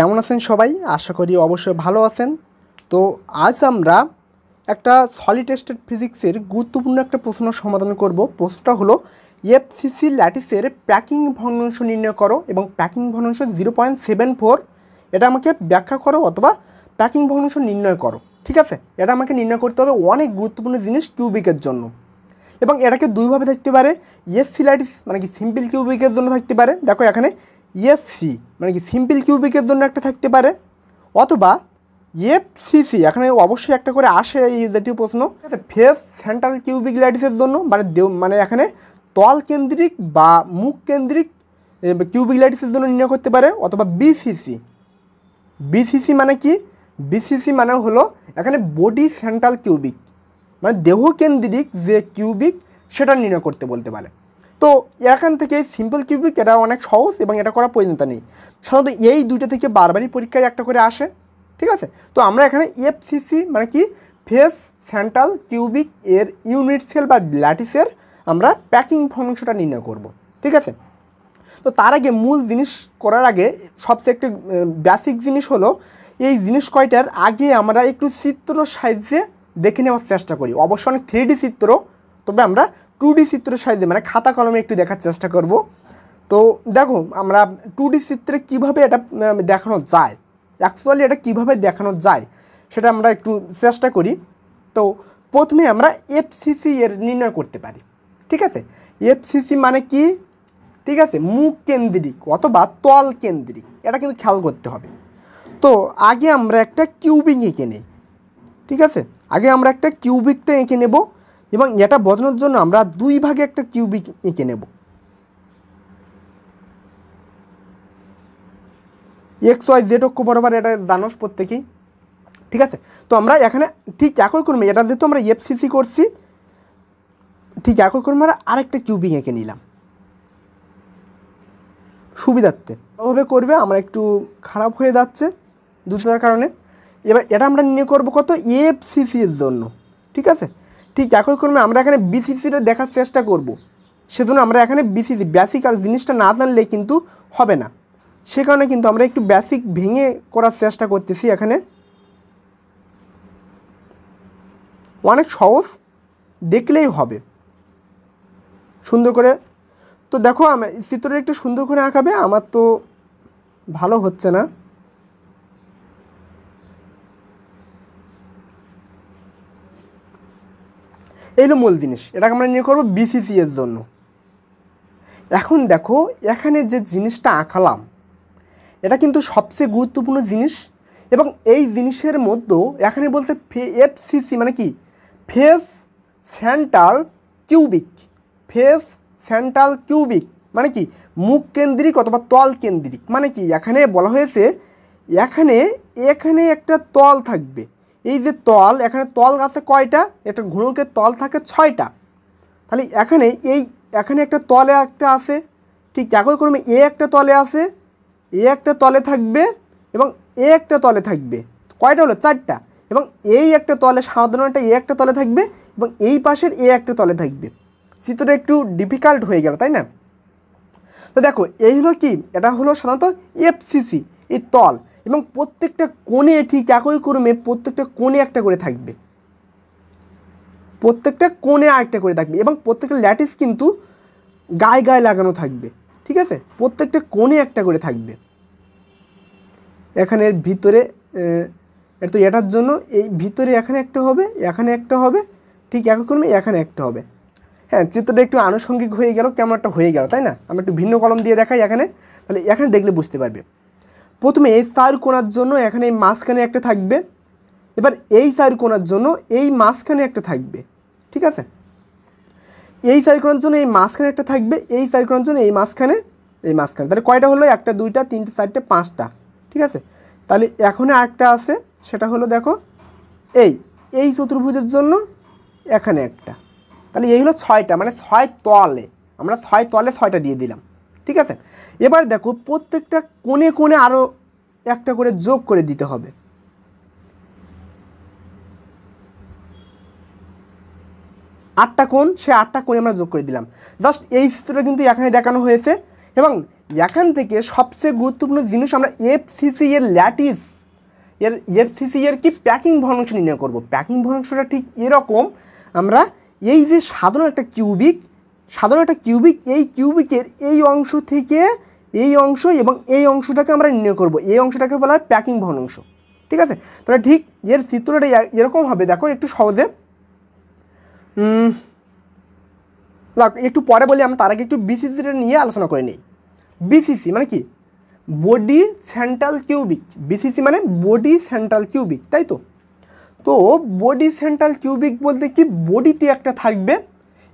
কেমন আছেন সবাই? আশা করি অবশ্যই ভালো আছেন। তো আজ আমরা একটা সলিড স্টেট ফিজিক্সের গুরুত্বপূর্ণ একটা প্রশ্ন সমাধান করব। প্রশ্নটা হলো এফসিসি ল্যাটিসের প্যাকিং ভগ্নাংশ নির্ণয় করো এবং প্যাকিং ভগ্নাংশ জিরো পয়েন্ট সেভেন ফোর এটা আমাকে ব্যাখ্যা করো অথবা প্যাকিং ভগ্নাংশ নির্ণয় করো। ঠিক আছে? এটা আমাকে নির্ণয় করতে হবে অনেক গুরুত্বপূর্ণ জিনিস কিউবিকের জন্য। এবং এটাকে দুইভাবে থাকতে পারে এস সিলাইটিস মানে কি সিম্পল কিউবিকের জন্য থাকতে পারে। দেখো এখানে এস সি মানে কি সিম্পল কিউবিকের জন্য একটা থাকতে পারে, অথবা এফ সিসি এখানে অবশ্যই একটা করে আসে এই জাতীয় প্রশ্ন। ফেস সেন্ট্রাল কিউবিক লাইটিসের জন্য মানে মানে এখানে তল কেন্দ্রিক বা মুখ কেন্দ্রিক কিউবিক লাইটিসের জন্য নির্ণয় করতে পারে, অথবা বিসিসি বিসিসি মানে কি? বিসিসি মানে হলো এখানে বডি সেন্ট্রাল কিউবিক মানে দেহকেন্দ্রিক যে কিউবিক সেটা নির্ণয় করতে বলতে পারে। তো এখান থেকে সিম্পল কিউবিক এটা অনেক সহজ এবং এটা করার প্রয়োজনতা নেই। সাধারণত এই দুইটা থেকে বারবারই পরীক্ষায় একটা করে আসে, ঠিক আছে? তো আমরা এখানে এফসিসি মানে কি? ফেস সেন্ট্রাল কিউবিক এর ইউনিট সেল বা ল্যাটিসের আমরা প্যাকিং ফংশনটা নির্ণয় করব, ঠিক আছে? তো তার আগে মূল জিনিস করার আগে সবচেয়ে একটি বেসিক জিনিস হলো এই জিনিস কয়টার আগে আমরা একটু চিত্র সাইজে দেখে নেওয়ার চেষ্টা করি। অবশ্য অনেক থ্রি চিত্র, তবে আমরা টু ডি চিত্র সাইজে মানে খাতা কলমে একটু দেখার চেষ্টা করব। তো দেখো, আমরা টু ডি চিত্রে কীভাবে এটা দেখানো যায় অ্যাকচুয়ালি এটা কীভাবে দেখানো যায়, সেটা আমরা একটু চেষ্টা করি। তো প্রথমে আমরা এফসিসি এর নির্ণয় করতে পারি, ঠিক আছে? এফসিসি মানে কি? ঠিক আছে, মুখ কেন্দ্রিক অথবা তল কেন্দ্রিক, এটা কিন্তু খেয়াল করতে হবে। তো আগে আমরা একটা কিউবিক এঁকে নিই, ঠিক আছে? আগে আমরা একটা কিউবিকটা এঁকে নেব এবং এটা বোঝানোর জন্য আমরা দুই ভাগে একটা কিউবিক এঁকে নেব। এক্স, ওয়াই, জেড অক্ষ বরাবর এটা জানোস প্রত্যেকেই। ঠিক আছে? তো আমরা এখানে ঠিক একই ক্রমে, এটা যেহেতু আমরা এফসিসি করছি, ঠিক একই ক্রমে আমরা আরেকটা কিউবিক এঁকে নিলাম। সুবিধার্থে। ওভাবে করবে, আমরা একটু খারাপ হয়ে যাচ্ছে দ্রুততার কারণে। এবার এটা আমরা নিয়ে করব কত? এফসিসি এর জন্য। ঠিক আছে? ঠিক একই ক্রমে আমরা এখানে বিসিসিটা দেখার চেষ্টা করব। সেজন্য আমরা এখানে বিসিসি বেসিক আর জিনিসটা না জানলে কিন্তু হবে না। সে কারণে কিন্তু আমরা একটু বেসিক ভেঙে করার চেষ্টা করতেছি এখানে। অনেক সহজ দেখলেই হবে। সুন্দর করে, তো দেখো আমি চিত্রটা একটু সুন্দর করে আঁকাবে, আমার তো ভালো হচ্ছে না। এই হলো মূল জিনিস। এটাকে আমরা নিয়ে করব বিসিসি এর জন্য। এখন দেখো, এখানে যে জিনিসটা আঁকালাম, এটা কিন্তু সবচেয়ে গুরুত্বপূর্ণ জিনিস এবং এই জিনিসের মধ্যেও এখানে বলতে এফসিসি মানে কি? Face central cubic. Face central cubic মানে কি? মুখ কেন্দ্রিক অথবা তল কেন্দ্রিক। মানে কি? এখানে বলা হয়েছে, এখানে এখানে একটা তল থাকবে। এই যে তল, এখানে তল আছে কয়টা? একটা ঘুনুকের তল থাকে ছয়টা। তাহলে এখানে এই, এখানে একটা তলে একটা আছে, ঠিক একই ক্রমে এ একটা তলে আছে, এ একটা তলে থাকবে এবং এ একটা তলে থাকবে। কয়টা হলো? চারটা। এবং এই একটা তলে সাধারণ একটা এ একটা তলে থাকবে এবং এই পাশের এ একটা তলে থাকবে। চিত্রটা একটু ডিফিকাল্ট হয়ে গেল, তাই না? তো দেখো, এই হলো কি? এটা হলো সাধারণত এফসিসি এই তল। এবং প্রত্যেকটা কোণে ঠিক একই ক্রমে প্রত্যেকটা কোণে একটা করে থাকবে। প্রত্যেকটা কোণে আরেকটা করে থাকবে এবং প্রত্যেকটা ল্যাটিস কিন্তু গায়ে গায়ে লাগানো থাকবে, ঠিক আছে? প্রত্যেকটা কোণে একটা করে থাকবে। এখানের ভিতরে এটা তো এটার জন্য এই ভিতরে এখানে একটা হবে, এখানে একটা হবে, ঠিক একই ক্রমে এখানে একটা হবে। হ্যাঁ চিত্রটা একটু আনুষঙ্গিক হয়ে গেল, কেমন একটা হয়ে গেল, তাই না? আমরা একটু ভিন্ন কলম দিয়ে দেখাই এখানে, তাহলে এখানে দেখলে বুঝতে পারবে। প্রথমে এই চার কোণার জন্য এখানে এই মাঝখানে একটা থাকবে। এবার এই চার কোণার জন্য এই মাঝখানে একটা থাকবে, ঠিক আছে? এই চার কোণার জন্য এই মাঝখানে একটা থাকবে, এই চার কোণার জন্য এই মাঝখানে এই মাঝখানে। তাহলে কয়টা হলো? একটা, দুইটা, তিনটে, চারটে, পাঁচটা, ঠিক আছে? তাহলে এখনে আরেকটা আছে, সেটা হলো দেখো, এই এই চতুর্ভুজের জন্য এখানে একটা। তাহলে এই হলো ছয়টা মানে ছয় তলে, আমরা ছয় তলে ছয়টা দিয়ে দিলাম। ঠিক আছে? এবার দেখো প্রত্যেকটা কোণে কোণে আরও একটা করে যোগ করে দিতে হবে। আটটা কোণ, সে আটটা কোণে আমরা যোগ করে দিলাম। জাস্ট এই চিত্রটা কিন্তু এখানে দেখানো হয়েছে এবং এখান থেকে সবচেয়ে গুরুত্বপূর্ণ জিনিস আমরা এফসিসি এর ল্যাটিস, এর এফসিসি এর কি প্যাকিং ভগ্নাংশ নির্ণয় করব। প্যাকিং ভগ্নাংশটা ঠিক এরকম, আমরা এই যে সাধারণ একটা কিউবিক সাধারণ একটা কিউবিক এই কিউবিকের এই অংশ থেকে এই অংশ এবং এই অংশটাকে আমরা নির্ণয় করব। এই অংশটাকে বলা হয় প্যাকিং ভগ্নাংশ ঠিক আছে? তাহলে ঠিক এর চিত্রটা এরকম হবে। দেখো, একটু সহজে। একটু পরে বলি আমরা, তার আগে একটু বিসিসিটা নিয়ে আলোচনা করে নিই। বিসিসি মানে কি? বডি সেন্ট্রাল কিউবিক বিসিসি মানে বডি সেন্ট্রাল কিউবিক তাই তো? তো বডি সেন্ট্রাল কিউবিক বলতে কি? বডিতে একটা থাকবে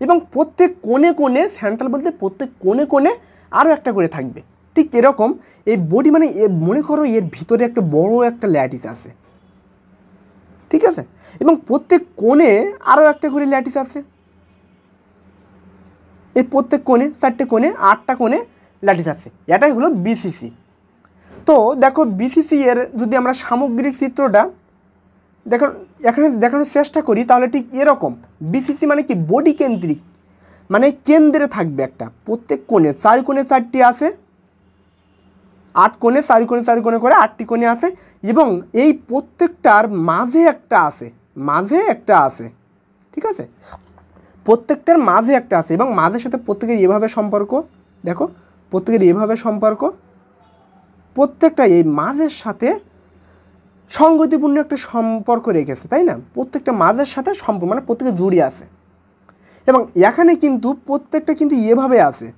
এবং প্রত্যেক কোণে কোণে সেন্ট্রাল বলতে প্রত্যেক কোণে কোণে আরও একটা করে থাকবে। ঠিক এরকম এই বডি মানে মনে করো এর ভিতরে একটা বড় একটা ল্যাটিস আছে। ঠিক আছে? এবং প্রত্যেক কোণে আরও একটা করে ল্যাটিস আছে। এই প্রত্যেক কোণে, চারটে কোণে, আটটা কোণে ল্যাটিস আছে। এটাই হলো বিসিসি তো দেখো বিসিসি এর যদি আমরা সামগ্রিক চিত্রটা দেখো, এখানে দেখানোর চেষ্টা করি, তাহলে ঠিক এরকম। বিসিসি মানে কি? বডি কেন্দ্রিক। মানে কেন্দ্রে থাকবে একটা। প্রত্যেক কোণে চার কোণে চারটি আছে, আট কোণে চার কোণে চার কোণে করে আটটি কোণে আছে এবং এই প্রত্যেকটার মাঝে একটা আছে, মাঝে একটা আছে। ঠিক আছে? প্রত্যেকটার মাঝে একটা আছে এবং মাঝের সাথে প্রত্যেকের এভাবে সম্পর্ক, দেখো, প্রত্যেকের এভাবে সম্পর্ক, প্রত্যেকটা এই মাঝের সাথে সঙ্গতিপূর্ণ একটা সম্পর্ক রেখেছে, তাই না? প্রত্যেকটা মাঝের সাথে সম্পর্ক মানে প্রত্যেকে জুড়ে আছে। এবং এখানে কিন্তু প্রত্যেকটা কিন্তু এভাবে আছে।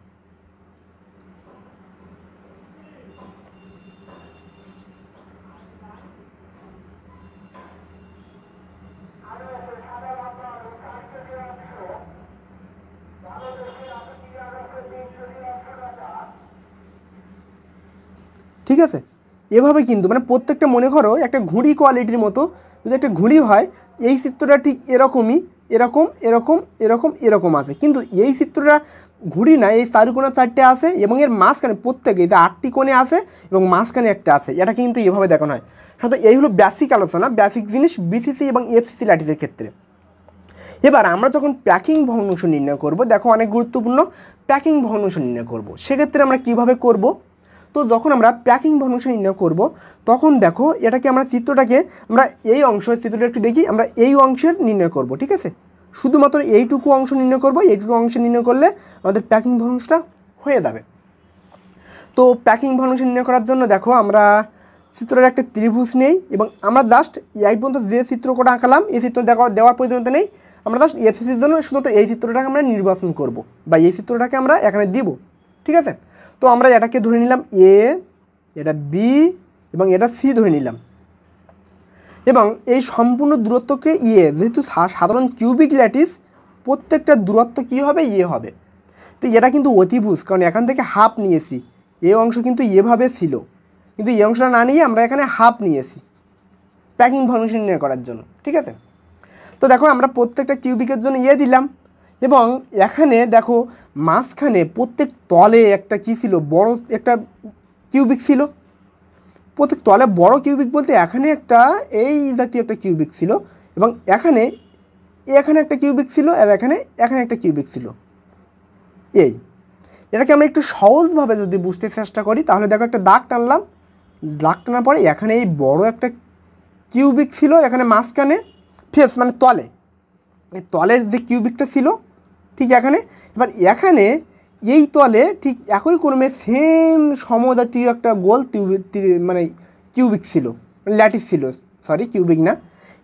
ঠিক আছে? এভাবে কিন্তু মানে প্রত্যেকটা মনে করো একটা ঘুড়ি কোয়ালিটির মতো, যদি একটা ঘুড়ি হয়, এই চিত্রটা ঠিক এরকমই, এরকম এরকম এরকম এরকম আছে। কিন্তু এই চিত্রটা ঘুড়ি না, এই চারুকোনা চারটে আছে এবং এর মাঝখানে প্রত্যেকে যে আটটি কোণে আছে এবং মাঝখানে একটা আছে, এটা কিন্তু এভাবে দেখানো হয়। সাধারণত এই হলো বেসিক আলোচনা বেসিক জিনিস বিসিসি এবং এফসিসি ল্যাটিসের ক্ষেত্রে। এবার আমরা যখন প্যাকিং ভগ্নাংশ নির্ণয় করব, দেখো অনেক গুরুত্বপূর্ণ প্যাকিং ভগ্নাংশ নির্ণয় করব। সেক্ষেত্রে আমরা কীভাবে করব? তো যখন আমরা প্যাকিং ভগ্নাংশ নির্ণয় করব, তখন দেখো এটাকে আমরা চিত্রটাকে, আমরা এই অংশ চিত্রটা একটু দেখি, আমরা এই অংশের নির্ণয় করব, ঠিক আছে? শুধুমাত্র এইটুকু অংশ নির্ণয় করব, এইটুকু অংশ নির্ণয় করলে আমাদের প্যাকিং ভগ্নাংশটা হয়ে যাবে। তো প্যাকিং ভগ্নাংশ নির্ণয় করার জন্য দেখো আমরা চিত্রের একটা ত্রিভুজ নেই এবং আমরা জাস্ট এই পর্যন্ত যে চিত্রকটা আঁকালাম, এই চিত্র দেখা, দেওয়ার প্রয়োজনীয়তা নেই। আমরা জাস্ট এফসিসির জন্য শুধুমাত্র এই চিত্রটাকে আমরা নির্বাচন করব বা এই চিত্রটাকে আমরা এখানে দিব, ঠিক আছে? তো আমরা এটাকে ধরে নিলাম এ এটা বি এবং এটা সি ধরে নিলাম। এবং এই সম্পূর্ণ দূরত্বকে ইয়ে যেহেতু সাধারণ কিউবিক ল্যাটিস প্রত্যেকটা দূরত্ব কী হবে? ইয়ে হবে। তো এটা কিন্তু অতিভুজ, কারণ এখান থেকে হাফ নিয়েছি। এ অংশ কিন্তু এভাবে ছিল। কিন্তু এই অংশটা না নিয়ে আমরা এখানে হাফ নিয়েছি। প্যাকিং ভগ্নাংশ নির্ণয় করার জন্য, ঠিক আছে? তো দেখো আমরা প্রত্যেকটা কিউবিকের জন্য ইয়ে দিলাম। এবং এখানে দেখো মাঝখানে প্রত্যেক তলে একটা কী ছিল? বড় একটা কিউবিক ছিল। প্রত্যেক তলে বড় কিউবিক বলতে এখানে একটা এই জাতীয় একটা কিউবিক ছিল এবং এখানে এখানে একটা কিউবিক ছিল আর এখানে এখানে একটা কিউবিক ছিল। এই। এটাকে আমরা একটু সহজভাবে যদি বুঝতে চেষ্টা করি, তাহলে দেখো একটা দাগ টানলাম। দাগ টানার পরে এখানে এই বড় একটা কিউবিক ছিল, এখানে মাঝখানে ফেস মানে তলে। তলের যে কিউবিকটা ছিল ঠিক এখানে? এবার এখানে এই তলে ঠিক একই ক্রমে সেম সমজাতীয় একটা গোল মানে কিউবিক ছিল ল্যাটিস ছিল সরি কিউবিক না।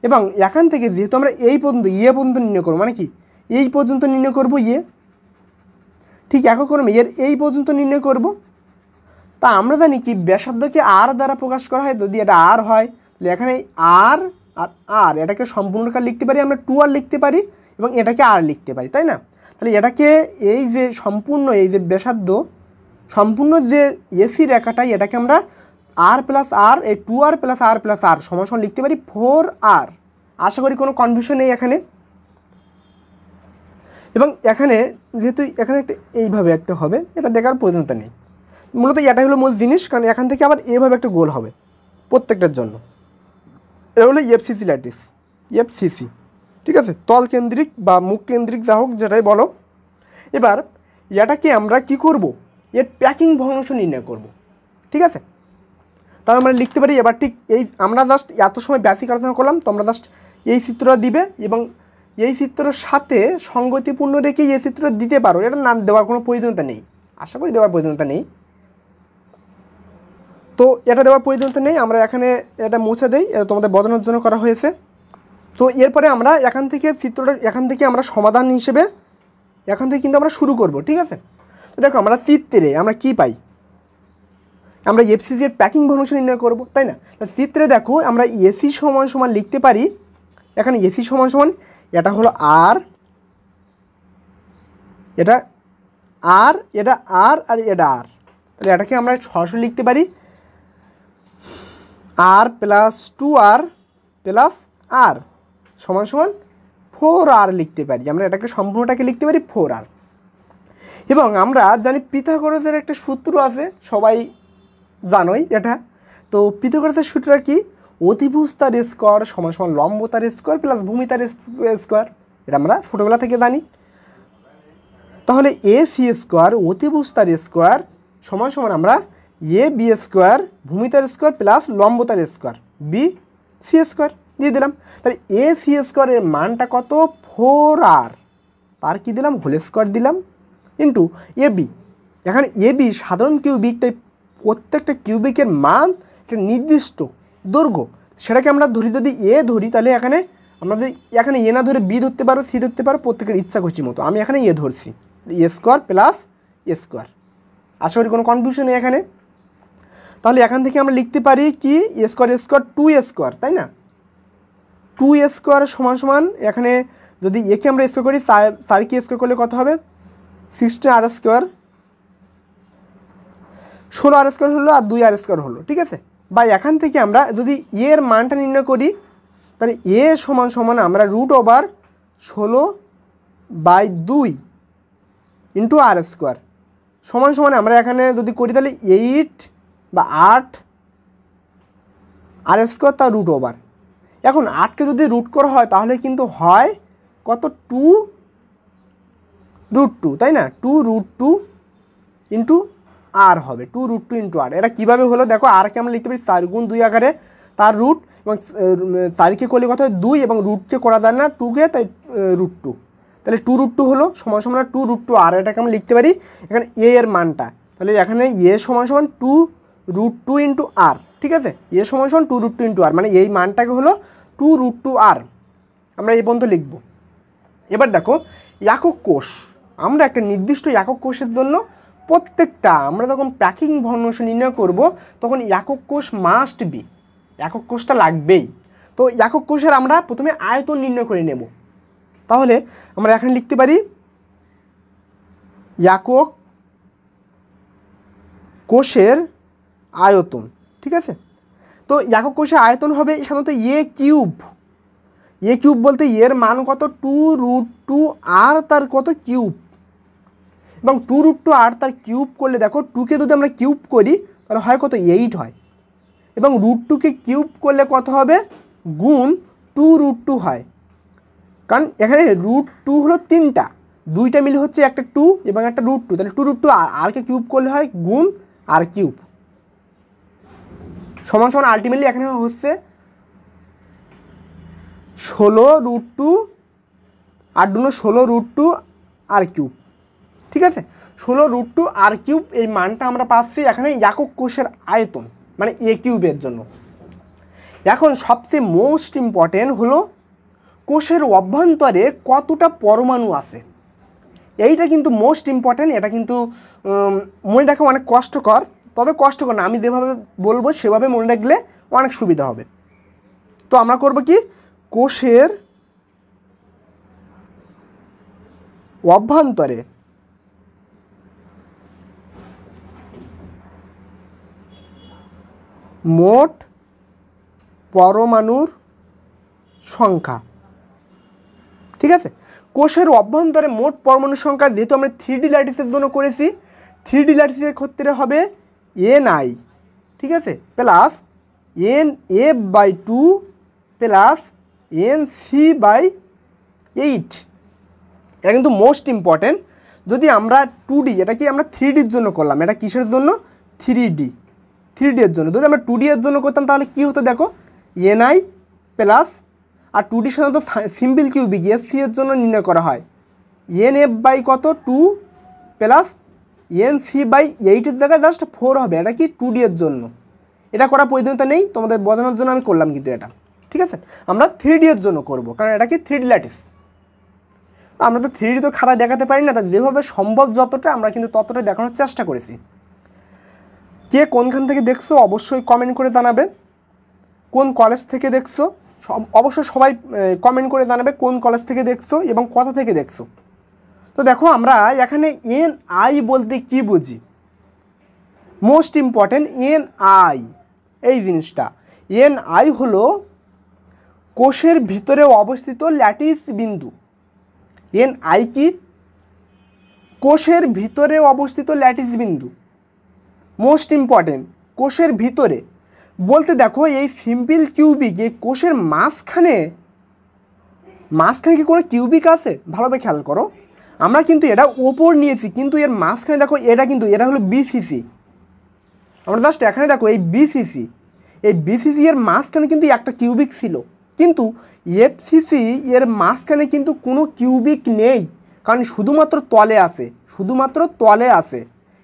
এবং এখান থেকে যেহেতু আমরা এই পর্যন্ত ইয়ে পর্যন্ত নির্ণয় করব মানে কি? এই পর্যন্ত নির্ণয় করব ইয়ে ঠিক একই ক্রমে এর এই পর্যন্ত নির্ণয় করব। তা আমরা জানি কি, ব্যাসার্ধকে আর দ্বারা প্রকাশ করা হয়, যদি এটা আর হয়, তাহলে এখানে আর আর আর এটাকে সম্পূর্ণকার লিখতে পারি, আমরা টু আর লিখতে পারি। এবং এটাকে আর লিখতে পারি, তাই না? তাহলে এটাকে এই যে সম্পূর্ণ, এই যে ব্যাসার্ধ, সম্পূর্ণ যে এসি রেখাটাই এটাকে আমরা আর প্লাস আর এই two r plus r plus r সমান লিখতে পারি ফোর আর আশা করি কোনো কনফিউশন নেই এখানে। এবং এখানে যেহেতু এখানে একটা এইভাবে একটা হবে, এটা দেখার প্রয়োজনতা নেই। মূলত এটাই হলো মূল জিনিস, কারণ এখান থেকে আবার এইভাবে একটা গোল হবে প্রত্যেকটার জন্য। এটা হলো এফসিসি ল্যাটিস এফসিসি ঠিক আছে? তলকেন্দ্রিক বা মুখ কেন্দ্রিক যা হোক যেটাই বলো। এবার এটাকে আমরা কি করব? এর প্যাকিং ভগ্নাংশ নির্ণয় করব। ঠিক আছে? তাহলে আমরা লিখতে পারি এবার ঠিক এই, আমরা জাস্ট এত সময় বেসিক আলোচনা করলাম তোমরা জাস্ট এই চিত্রটা দিবে এবং এই চিত্রের সাথে সঙ্গতিপূর্ণ রেখে এই চিত্র দিতে পারো। এটা না দেওয়ার কোনো প্রয়োজনীয়তা নেই। আশা করি দেওয়ার প্রয়োজনীয়তা নেই। তো এটা দেওয়ার প্রয়োজনীয়তা নেই। আমরা এখানে এটা মুছে দেই। এটা তোমাদের বোঝানোর জন্য করা হয়েছে। তো এরপরে আমরা এখান থেকে চিত্রটা, এখান থেকে আমরা সমাধান হিসেবে এখান থেকে কিন্তু আমরা শুরু করব, ঠিক আছে? তো দেখো আমরা চিত্রে আমরা কি পাই? আমরা এফসিসি এর প্যাকিং ভগ্নাংশ নির্ণয় করব, তাই না? তো চিত্রে দেখো আমরা এসি সমান সমান লিখতে পারি। এখানে এসি সমান সমান, এটা হলো আর এটা আর এটা আর আর এটা আর তাহলে এটাকে আমরা সরাসরি লিখতে পারি। R plus two r plus r সমান সমান ফোর আর লিখতে পারি। আমরা এটাকে সম্পূর্ণটাকে লিখতে পারি ফোর আর এবং আমরা জানি পিথাগোরাসের একটা সূত্র আছে, সবাই জানোই এটা। তো পিথাগোরাসের সূত্রটা কি? অতিভুজ তার স্কোয়ার সমান সমান লম্ব তার স্কোয়ার প্লাস ভূমি তার স্কোয়ার। এটা আমরা ছোটোবেলা থেকে জানি। তাহলে এ সি স্কোয়ার অতিভুজ তার স্কোয়ার সমান সমান আমরা এ বি স্কোয়ার ভূমি তার স্কোয়ার প্লাস লম্ব তার স্কোয়ার বি সি স্কোয়ার। দিয়ে দিলাম। তাহলে এ সি স্কোয়ারের মানটা কত? ফোর আর তার কি দিলাম? হোল স্কোয়ার দিলাম। ইন্টু এ বি এখানে এ বি সাধারণ কিউবিক তাই প্রত্যেকটা কিউবিকের মান একটা নির্দিষ্ট দৈর্ঘ্য। সেটাকে আমরা ধরি, যদি এ ধরি, তাহলে এখানে আমরা যদি এখানে এ না ধরে বি ধরতে পারো সি ধরতে পারো, প্রত্যেকের ইচ্ছা খুশি মতো। আমি এখানে এ ধরছি। A square plus A square আশা করি কোনো কনফিউশন নেই এখানে। তাহলে এখান থেকে আমরা লিখতে পারি কি? A square A square two A square তাই না? টু এ স্কোয়ার সমান সমান, এখানে যদি একে আমরা স্কোয়ার করি সার চারকে স্কোয়ার করলে কত হবে? সিক্সটি আর স্কোয়ার ষোলো আর স্কোয়ার হলো আর দুই আর স্কোয়ার হলো, ঠিক আছে? বা এখান থেকে আমরা যদি এর মানটা নির্ণয় করি, তাহলে এ সমান সমান আমরা রুট ওভার ষোলো বাই দুই ইন্টু আর স্কোয়ার সমান সমান আমরা এখানে যদি করি, তাহলে এইট বা আট আর স্কোয়ার তার রুট ওভার এখন আটকে যদি রুট করা হয়, তাহলে কিন্তু হয় কত? টু রুট টু তাই না? Two root two into r হবে two root two into r এটা কীভাবে হলো? দেখো আরকে আমরা লিখতে পারি চার গুণ দুই আকারে তার রুট এবং চারিকে করলে কথা হয়? দুই এবং রুটকে করা যায় না টুকে তাই রুট টু তাহলে টু রুট টু হলো সমান সমান টু রুট টু আর এটাকে আমরা লিখতে পারি এখানে এ এর মানটা। তাহলে এখানে এ সমান সমান two root two into r ঠিক আছে? এ সমান সমান two root two into r মানে এই মানটাকে হলো টু রুট টু আর আমরা এই পর্যন্ত লিখব। এবার দেখো, একক কোষ, আমরা একটা নির্দিষ্ট একক কোষের জন্য প্রত্যেকটা, আমরা যখন প্যাকিং ভগ্নাংশ নির্ণয় করব, তখন একক কোষ মাস্ট বি একক কোষটা লাগবেই। তো একক কোষের আমরা প্রথমে আয়তন নির্ণয় করে নেব। তাহলে আমরা এখানে লিখতে পারি, একক কোষের আয়তন। ঠিক আছে? তো একক কোষের আয়তন হবে সাধারণত এ কিউব। এ কিউব বলতে এর মান কত? টু রুট টু আর তার কত? কিউব। এবং টু রুট টু আর তার কিউব করলে দেখো টুকে যদি আমরা কিউব করি, তাহলে হয় কত? এইট হয়। এবং রুট টুকে কিউব করলে কত হবে? গুণ টু রুট টু হয়। কারণ এখানে রুট টু হলো তিনটা। দুইটা মিলে হচ্ছে একটা টু এবং একটা রুট টু। তাহলে টু রুট টু আর আরকে কিউব করলে হয়? গুণ আর কিউব। সমান সমান আলটিমেটলি এখানে হচ্ছে ষোলো রুট টু আট দুনো ষোলো রুট টু আর কিউব ঠিক আছে? ষোলো রুট টু আর কিউব এই মানটা আমরা পাচ্ছি এখানে একক কোষের আয়তন মানে এ কিউবের জন্য। এখন সবচেয়ে মোস্ট ইম্পর্টেন্ট হলো কোষের অভ্যন্তরে কতটা পরমাণু আছে। এইটা কিন্তু মোস্ট ইম্পর্ট্যান্ট এটা কিন্তু মনে রাখা অনেক কষ্টকর। তবে কষ্টকর না, আমি যেভাবে বলব সেভাবে মনে রাখলে অনেক সুবিধা হবে। তো আমরা করব কি? কোষের অভ্যন্তরে মোট পরমাণুর সংখ্যা। ঠিক আছে? কোষের অভ্যন্তরে মোট পরমাণুর সংখ্যা যেহেতু আমরা থ্রি ডি ল্যাটিসের জন্য করেছি থ্রি ডি ল্যাটিসের ক্ষেত্রে হবে এন আই ঠিক আছে? Plus N A by two plus N C by eight এটা কিন্তু মোস্ট ইম্পর্ট্যান্ট যদি আমরা টু ডি এটা কি আমরা থ্রি ডির জন্য করলাম? এটা কিসের জন্য? থ্রি ডি থ্রি ডি এর জন্য। যদি আমরা টু ডি এর জন্য করতাম, তাহলে কী হতো দেখো? NI plus r two D সাধারণত সিম্পল কিউবিক এস সি এর জন্য নির্ণয় করা হয়। এন এফ বাই কত? Two plus N C by এইটের জায়গায় জাস্ট ফোর হবে, এটা কি টু ডি এর জন্য? এটা করার প্রয়োজনীয়তা নেই, তোমাদের বোঝানোর জন্য আমি করলাম কিন্তু এটা, ঠিক আছে? আমরা থ্রি ডি এর জন্য করব, কারণ এটা কি থ্রি ডি ল্যাটিস আমরা তো থ্রি ডি তো খাতা দেখাতে পারি না, তা যেভাবে সম্ভব যতটা, আমরা কিন্তু ততটা দেখানোর চেষ্টা করেছি। কে কোনখান থেকে দেখছ, অবশ্যই কমেন্ট করে জানাবে। কোন কলেজ থেকে দেখছ অবশ্যই সবাই কমেন্ট করে জানাবে কোন কলেজ থেকে দেখছ এবং কোথা থেকে দেখছ। তো দেখো আমরা এখানে এন আই বলতে কি বুঝি? মোস্ট ইম্পর্টেন্ট এন আই, এই জিনিসটা। এন আই হলো কোষের ভিতরে অবস্থিত ল্যাটিস বিন্দু। এন আই কি? কোষের ভিতরে অবস্থিত ল্যাটিস বিন্দু। মোস্ট ইম্পর্টেন্ট কোষের ভিতরে। বলতে দেখো এই সিম্পল কিউবিক, এই কোষের মাঝখানে মাঝখানে কি কোনো কিউবিক আছে? ভালোভাবে খেয়াল করো। আমরা কিন্তু এটা ওপর নিয়েছি, কিন্তু এর মাঝখানে দেখো এটা কিন্তু, এটা হলো বিসিসি আমরা জাস্ট এখানে দেখো এই বিসিসি এই বিসিসি এর মাঝখানে কিন্তু একটা কিউবিক ছিল। কিন্তু এফসিসি এর মাঝখানে কিন্তু কোনো কিউবিক নেই, কারণ শুধুমাত্র তলে আছে, শুধুমাত্র তলে আছে।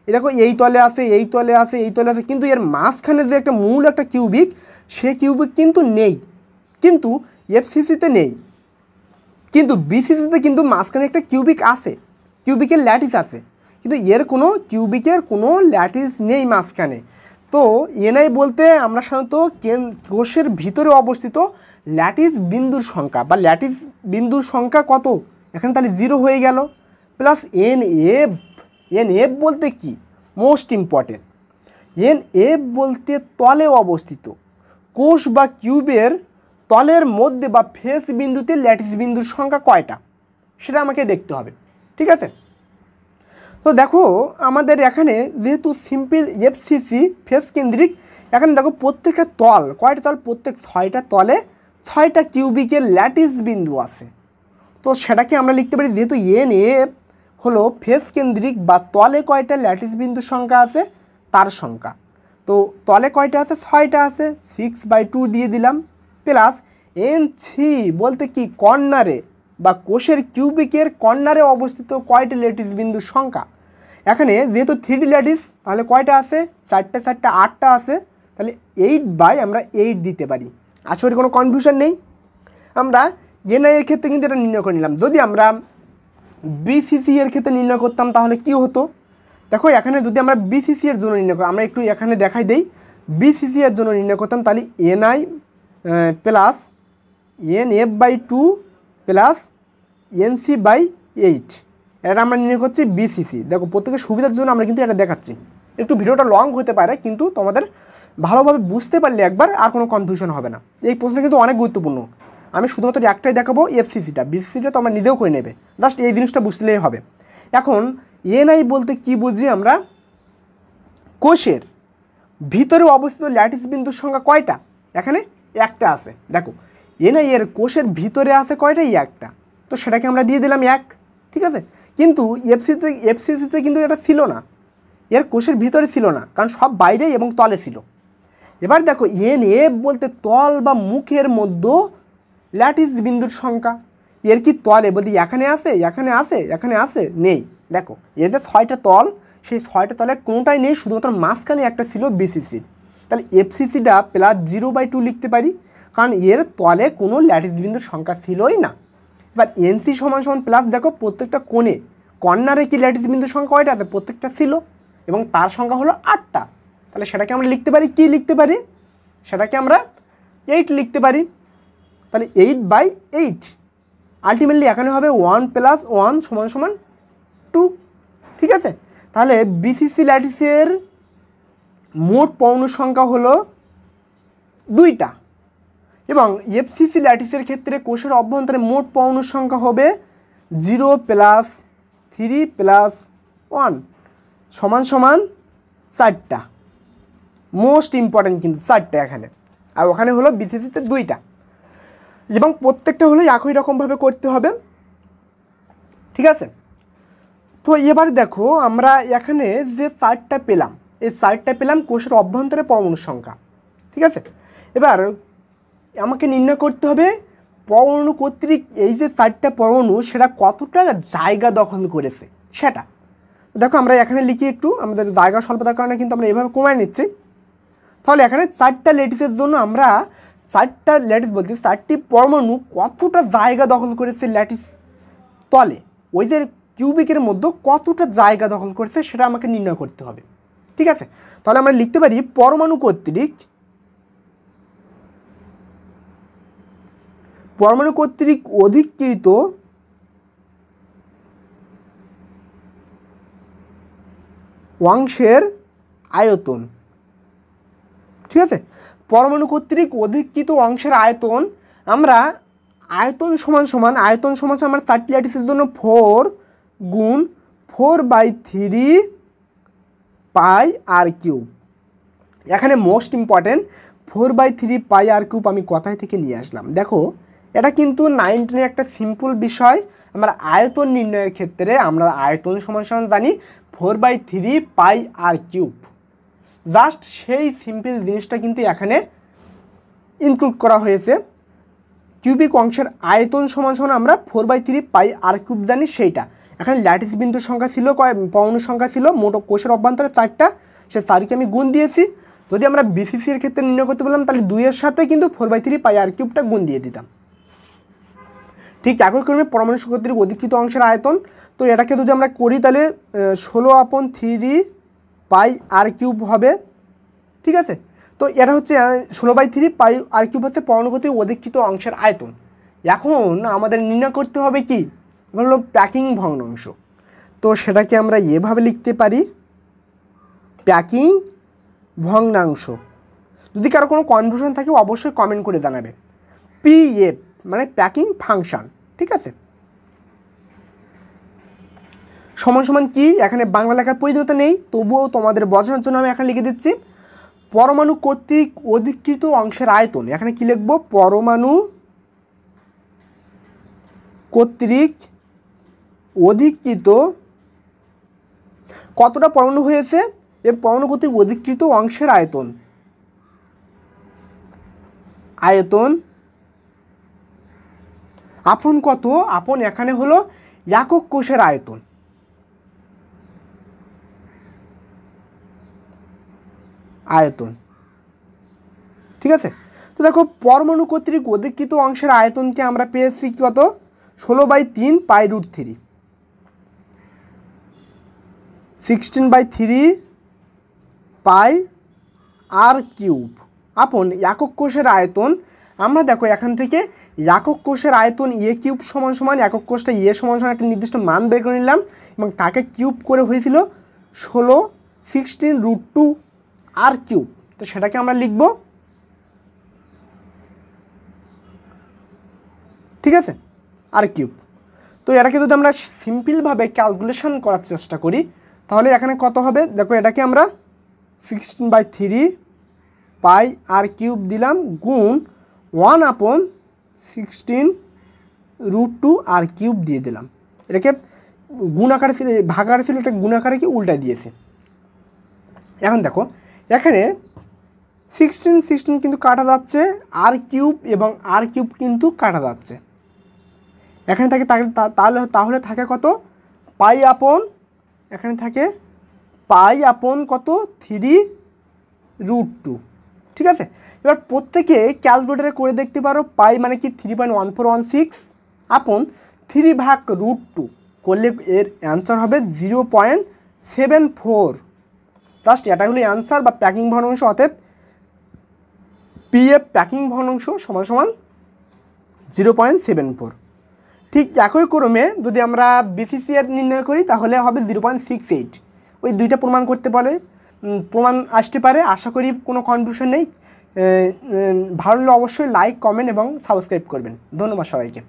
এ দেখো এই তলে আছে, এই তলে আছে, এই তলে আছে, কিন্তু এর মাঝখানে যে একটা মূল একটা কিউবিক সে কিউবিক কিন্তু নেই। কিন্তু এফসিসিতে নেই। কিন্তু বিসিসিতে কিন্তু মাঝখানে একটা কিউবিক আছে কিউবিকের ল্যাটিস আছে, কিন্তু এর কোনো কিউবিকের কোনো ল্যাটিস নেই মাঝখানে। তো এনআই বলতে আমরা সাধারণত কেন, কোষের ভিতরে অবস্থিত ল্যাটিস বিন্দুর সংখ্যা, বা ল্যাটিস বিন্দুর সংখ্যা কত? এখানে তাহলে জিরো হয়ে গেল plus N F N F বলতে কি? মোস্ট ইম্পর্টেন্ট এন এফ বলতে তলে অবস্থিত, কোষ বা কিউবের তলের মধ্যে বা ফেস বিন্দুতে ল্যাটিস বিন্দুর সংখ্যা কয়টা? সেটা আমাকে দেখতে হবে, ঠিক আছে? তো দেখো, আমাদের এখানে যেহেতু সিম্পল এফসিসি ফেস কেন্দ্রিক, এখানে দেখো প্রত্যেকটা তল, কয়টা তল? প্রত্যেক ছয়টা তলে ছয়টা কিউবিকের ল্যাটিস বিন্দু আছে। তো সেটাকে আমরা লিখতে পারি, যেহেতু এন এফ হলো ফেস কেন্দ্রিক বা তলে কয়টা ল্যাটিস বিন্দুর সংখ্যা আছে? তার সংখ্যা। তো তলে কয়টা আছে? ছয়টা আছে। সিক্স বাই টু দিয়ে দিলাম। প্লাস এন থ্রি বলতে কি কর্নারে বা কোষের কিউবিকের কর্নারে অবস্থিত কয়টা ল্যাটিস বিন্দুর সংখ্যা? এখানে যেহেতু থ্রি ল্যাটিস তাহলে কয়টা আছে? চারটে চারটে, আটটা আছে। তাহলে এইট বাই আমরা এইট দিতে পারি। আশা কোনো কনফিউশন নেই। আমরা এনআই এর ক্ষেত্রে কিন্তু এটা নির্ণয় করে নিলাম। যদি আমরা বিসিসি এর ক্ষেত্রে নির্ণয় করতাম, তাহলে কি হতো? দেখো, এখানে যদি আমরা বিসিসি এর জন্য নির্ণয় করি, আমরা একটু এখানে দেখাই দেই। বিসিসি এর জন্য নির্ণয় করতাম, তাহলে NI plus N F by two plus NC by eight এটা আমরা নির্ণয় করছি বিসিসি দেখো, প্রত্যেকের সুবিধার জন্য আমরা কিন্তু এটা দেখাচ্ছি। একটু ভিডিওটা লং হতে পারে, কিন্তু তোমাদের ভালোভাবে বুঝতে পারলে একবার আর কোনো কনফিউশন হবে না। এই প্রশ্নটা কিন্তু অনেক গুরুত্বপূর্ণ। আমি শুধুমাত্র একটাই দেখাবো এফসিসিটা বিসিসিটা তো আমরা নিজেও করে নেবে। জাস্ট এই জিনিসটা বুঝলেই হবে। এখন এনআই বলতে কি বুঝি আমরা? কোষের ভিতরে অবস্থিত ল্যাটিস বিন্দুর সংখ্যা কয়টা? এখানে একটা আছে। দেখো এনআই এর কোষের ভিতরে আছে কয়টা একটা? তো সেটাকে আমরা দিয়ে দিলাম এক, ঠিক আছে? কিন্তু এফসিতে এফসিসিতে কিন্তু এটা ছিল না। এর কোষের ভিতরে ছিল না, কারণ সব বাইরে এবং তলে ছিল। এবার দেখো এন এফ বলতে তল বা মুখের মধ্যে ল্যাটিস বিন্দুর সংখ্যা। এর কি তলে? বলতে এখানে আছে এখানে আছে এখানে আছে, নেই। দেখো, এর যে ছয়টা তল, সেই ছয়টা তলে কোনোটাই নেই, শুধুমাত্র মাঝখানে একটা ছিল বিসিসির। তাহলে এফসিসিটা প্লাস জিরো বাই টু লিখতে পারি, কারণ এর তলে কোনো ল্যাটিস বিন্দুর সংখ্যা ছিলই না। এবার এনসি সমান সমান প্লাস দেখো প্রত্যেকটা কোণে, কর্নারে কি ল্যাটিস বিন্দুর সংখ্যা কয়টা আছে? প্রত্যেকটা ছিল, এবং তার সংখ্যা হলো আটটা। তাহলে সেটাকে আমরা লিখতে পারি, কি লিখতে পারি? সেটাকে আমরা এইট লিখতে পারি। তাহলে এইট বাই এইট আলটিমেটলি এখানে হবে ওয়ান প্লাস ওয়ান সমান সমান টু ঠিক আছে? তাহলে বিসিসি ল্যাটিসের মোট পৌণ সংখ্যা হলো দুইটা। এবং এফসিসি ল্যাটিসের ক্ষেত্রে কোষের অভ্যন্তরে মোট পৌণ সংখ্যা হবে zero plus three plus one সমান সমান চারটা। মোস্ট ইম্পর্ট্যান্ট কিন্তু চারটা এখানে। আর ওখানে হলো বিসিসিতে দুইটা। এবং প্রত্যেকটা হলো একই রকমভাবে করতে হবে। ঠিক আছে? তো এবার দেখো আমরা এখানে যে চারটা পেলাম এই চারটা পেলাম কোষের অভ্যন্তরে পরমাণুর সংখ্যা, ঠিক আছে? এবার আমাকে নির্ণয় করতে হবে পরমাণু কর্তৃক এই যে চারটা পরমাণু, সেটা কতটা জায়গা দখল করেছে? সেটা। দেখো আমরা এখানে লিখি একটু, আমাদের জায়গা স্বল্পতার কারণে কিন্তু আমরা এভাবে কমায় নিচ্ছি। তাহলে এখানে চারটা লেটিসের জন্য আমরা চারটা ল্যাটিস বলতে চারটি পরমাণু কতটা জায়গা দখল করেছে ল্যাটিস তলে? ওই যে কিউবিকের মধ্যে কতটা জায়গা দখল করেছে সেটা আমাকে নির্ণয় করতে হবে। ঠিক আছে? তাহলে আমরা লিখতে পারি পরমাণু কর্তৃক পরমাণু কর্তৃক অধিকৃত অংশের আয়তন। ঠিক আছে? পরমাণু কর্তৃক অধিকৃত অংশের আয়তন, আমরা আয়তন সমান সমান, আয়তন সমান সমান আমরা চারটি ল্যাটিসের জন্য ফোর গুণ four by three pi r cube. এখানে most important four by three pi r cube আমি কথায় থেকে নিয়ে আসলাম? দেখো, এটা কিন্তু নাইন টেনের একটা সিম্পল বিষয়। আমরা আয়তন নির্ণয়ের ক্ষেত্রে আমরা আয়তন সমান সমান জানি four by three pi r cube. Just সেই সিম্পল জিনিসটা কিন্তু এখানে ইনক্লুড করা হয়েছে। কিউবিক অংশের আয়তন সমান সমান আমরা four by three pi r cube জানি সেইটা। এখানে ল্যাটিস বিন্দুর সংখ্যা ছিল কয়? পৌণুর সংখ্যা ছিল মোট কোষের অভ্যন্তরে চারটা। সে চারিকে আমি গুণ দিয়েছি। যদি আমরা বিসিসি এর ক্ষেত্রে নির্ণয় করতে বললাম, তাহলে দুইয়ের সাথে কিন্তু four by three pi r কিউবটা গুণ দিয়ে দিতাম। ঠিক একই ক্রমে পরমাণু কর্তৃক অধিকৃত অংশের আয়তন। তো এটাকে যদি আমরা করি, তাহলে ষোলো upon three pi r cube হবে। ঠিক আছে? তো এটা হচ্ছে ষোলো by three pi r cube হচ্ছে পরমাণু কর্তৃক অধিকৃত অংশের আয়তন। এখন আমাদের নির্ণয় করতে হবে কি? এবার হলো প্যাকিং ভগ্নাংশ। তো সেটাকে আমরা এভাবে লিখতে পারি প্যাকিং ভগ্নাংশ। যদি কারও কোনো কনফিউশন থাকে অবশ্যই কমেন্ট করে জানাবে। পিএফ মানে প্যাকিং ফাংশান ঠিক আছে? সমান সমান কি? এখানে বাংলা লেখার প্রয়োজনীয়তা নেই, তবুও তোমাদের বোঝানোর জন্য আমি এখানে লিখে দিচ্ছি। পরমাণু কর্তৃক অধিকৃত অংশের আয়তন, এখানে কি লিখব? পরমাণু কর্তৃক অধিকৃত কতটা পরমাণু হয়েছে? এ পরমাণু কর্তৃক অধিকৃত অংশের আয়তন। আয়তন আপন কত? আপন এখানে হলো একক কোষের আয়তন। আয়তন। ঠিক আছে? তো দেখো, পরমাণু কর্তৃক অধিকৃত অংশের আয়তনকে আমরা পেয়েছি কত? ষোলো বাই তিন pi root three. Sixteen by three pi r cube. আপন একক কোষের আয়তন, আমরা দেখো এখান থেকে একক কোষের আয়তন এ কিউব সমান সমান, একক কোষটা এ সমান সমান একটা নির্দিষ্ট মান বের করে নিলাম এবং তাকে কিউব করে হয়েছিল ষোলো sixteen root two r cube. তো সেটাকে আমরা লিখব। ঠিক আছে? R cube. তো এটাকে যদি আমরা সিম্পলভাবে ক্যালকুলেশন করার চেষ্টা করি তাহলে এখানে কত হবে? দেখো এটাকে আমরা sixteen by three pi r cube দিলাম গুণ ওয়ান আপন sixteen root two r cube দিয়ে দিলাম। এটাকে গুণ আকারে ছিল, ভাগ আকারে ছিল, এটা গুণ আকারে কি উল্টা দিয়েছে। এখন দেখো, এখানে সিক্সটিন সিক্সটিন কিন্তু কাটা যাচ্ছে আর কিউব এবং আর কিউব কিন্তু কাটা যাচ্ছে। এখানে থাকে তাহলে তাহলে থাকে কত? পাই আপন এখানে থাকে পাই আপন কত? Three root two. ঠিক আছে? এবার প্রত্যেকে ক্যালকুলেটারে করে দেখতে পারো, পাই মানে কি? Three point one four one six আপন থ্রি ভাগ রুট টু করলে এর অ্যান্সার হবে zero point seven four. Just এটা হলো অ্যান্সার বা প্যাকিং ভগ্নাংশ অতএব পিএফ প্যাকিং ভগ্নাংশ সমান সমান জিরো পয়েন্ট সেভেন ফোর। ঠিক একই ক্রমে যদি আমরা বিসিসিআর নির্ণয় করি, তাহলে হবে জিরো পয়েন্ট সিক্স এইট ওই দুইটা প্রমাণ করতে পারে। প্রমাণ আসতে পারে। আশা করি কোনো কনফিউশন নেই। ভালো অবশ্যই লাইক কমেন্ট এবং সাবস্ক্রাইব করবেন। ধন্যবাদ সবাইকে।